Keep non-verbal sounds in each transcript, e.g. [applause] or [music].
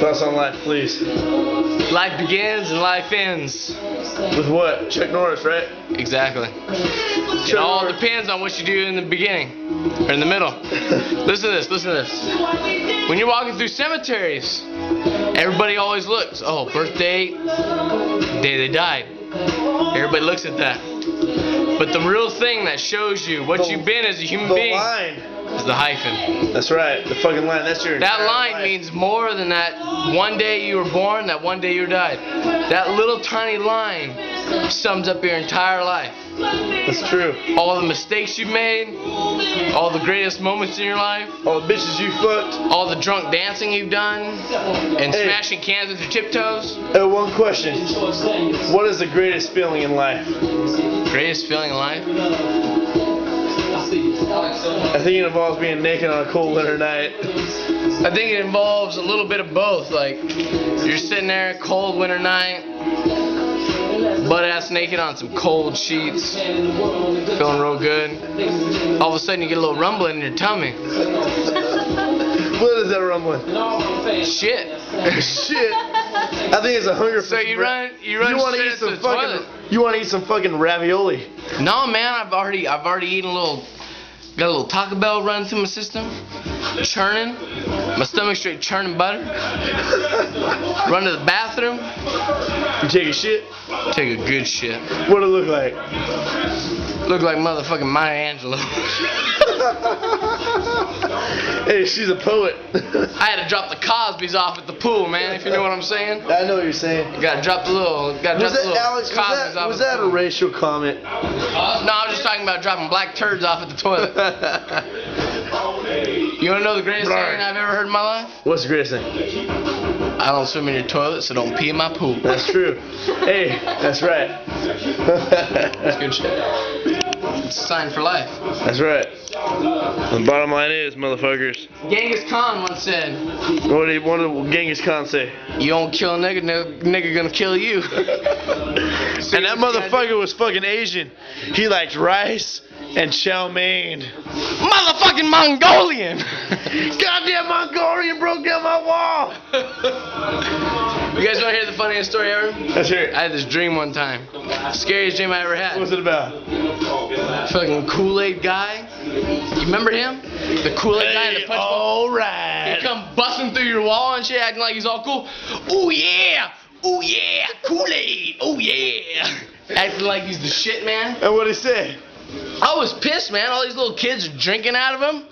Thoughts on life, please. Life begins and life ends. With what? Chuck Norris, right? Exactly. It all depends on what you do in the beginning or in the middle. [laughs] listen to this. Listen to this. When you're walking through cemeteries, everybody always looks. Oh, birthday, day they died. Everybody looks at that. But the real thing that shows you what The- you've been as a human being line. Is the hyphen. That's right. The fucking line. That's your. That line life. means more than that one day you were born, that one day you died. That little tiny line sums up your entire life. That's true. All the mistakes you've made, all the greatest moments in your life, All the bitches you fucked. all the drunk dancing you've done, and Hey. smashing cans with your tiptoes. Uh, one question. What is the greatest feeling in life? Greatest feeling in life? I think it involves being naked on a cold winter night. I think it involves a little bit of both. Like, you're sitting there, cold winter night, butt ass naked on some cold sheets, feeling real good. All of a sudden, you get a little rumbling in your tummy. What is that rumbling? Shit. Shit. I think it's a hunger. So you run, you run You want to eat some fucking. toilet. You want to eat some fucking ravioli. No, man, I've already, I've already eaten a little, got a little Taco Bell running through my system, churning, my stomach straight churning butter. Run to the bathroom, You take a shit. take a good shit. What it look like? Look like motherfucking Maya Angelou. [laughs] hey, she's a poet. [laughs] I had to drop the Cosby's off at the pool, man. If you know what I'm saying. I know what you're saying. You Got to drop the little, got to Was drop the that little Alex? Was that, off was at that the a pool. racial comment? No, I was talking about dropping black turds off at the toilet. [laughs] You wanna know the greatest thing I've ever heard in my life? What's the greatest thing? I don't swim in your toilet, so don't pee in my pool. That's true. hey, that's right. [laughs] That's good shit. It's a sign for life. That's right. The bottom line is, motherfuckers. Genghis Khan once said, What did what did Genghis Khan say? "You don't kill a nigga, nigga, nigga gonna kill you." [laughs] and that motherfucker was fucking Asian. He liked rice and chow mein. Motherfucking Mongolian. [laughs] Goddamn Mongolian broke down my wall. you guys wanna hear the funniest story ever? Let's hear it. I had this dream one time. Scariest dream I ever had. What's it about? Fucking Kool-Aid guy. You remember him? The Kool-Aid guy in the Hey, punch bowl. all right. He come busting through your wall and shit, acting like he's all cool. Oh yeah, oh yeah, Kool-Aid, oh yeah. [laughs] Acting like he's the shit, man. And what he say? I was pissed, man. All these little kids are drinking out of him.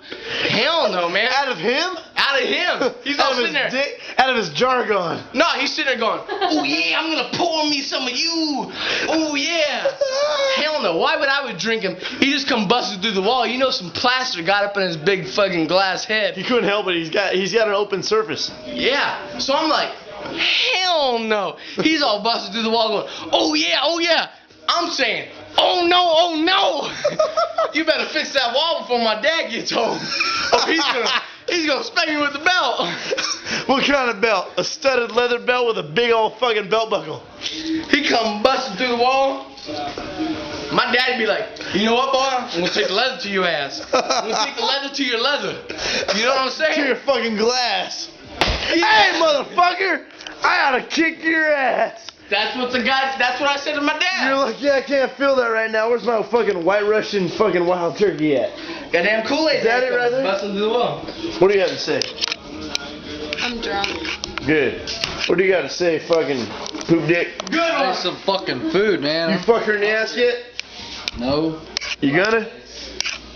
Hell no, man. Out of him? Out of him. [laughs] He's out of his there. dick, out of his jargon. No, he's sitting there going, oh yeah, I'm gonna pour me some of you. Oh yeah. Hell no. Why would I would drink him? He just come busting through the wall. You know some plaster got up in his big fucking glass head. He couldn't help it. He's got he's got an open surface. Yeah. So I'm like, hell no. He's all busted through the wall going, oh yeah, oh yeah. I'm saying, oh no, oh no. [laughs] you better fix that wall before my dad gets home. [laughs] Or he's gonna he's gonna spank me with the belt. [laughs] What kind of belt? A studded leather belt with a big old fucking belt buckle. He come busting through the wall. My dad'd be like, you know what, boy? I'm gonna take the leather to your ass. I'm gonna take the leather to your leather. You know what I'm saying? To your fucking glass. Hey, motherfucker! I oughta kick your ass. That's what the guy. That's what I said to my dad. You're like, yeah, I can't feel that right now. Where's my fucking white Russian fucking wild turkey at? Goddamn Kool-Aid. Is that it right there? Busting through the wall. What do you got to say? I'm drunk. Good. What do you got to say, fucking poop dick? Good one. That's some fucking food, man. You man. fuck her in the ass yet? No, You gonna?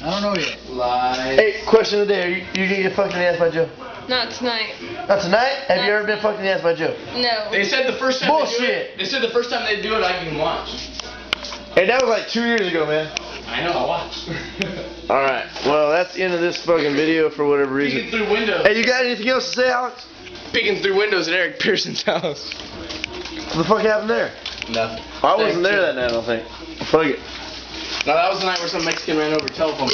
I don't know yet. Lie. Hey, question of the day. Are you, you gonna get fucked in the ass by Joe? Not tonight. Not tonight? Have you ever been fucked in the ass by Joe? No. They said the first time They, do Bullshit. it, they said the first time they do it, I can watch. Hey, that was like two years ago, man. I know, I watched. [laughs] Alright, well, that's the end of this fucking video for whatever reason. Peeking reason. through windows. Hey, you got anything else to say, Alex? Peeking through windows at Eric Pearson's house. What the fuck happened there? Nothing. I wasn't there that night, I don't think. Fuck it. No, that was the night where some Mexican ran over telephone.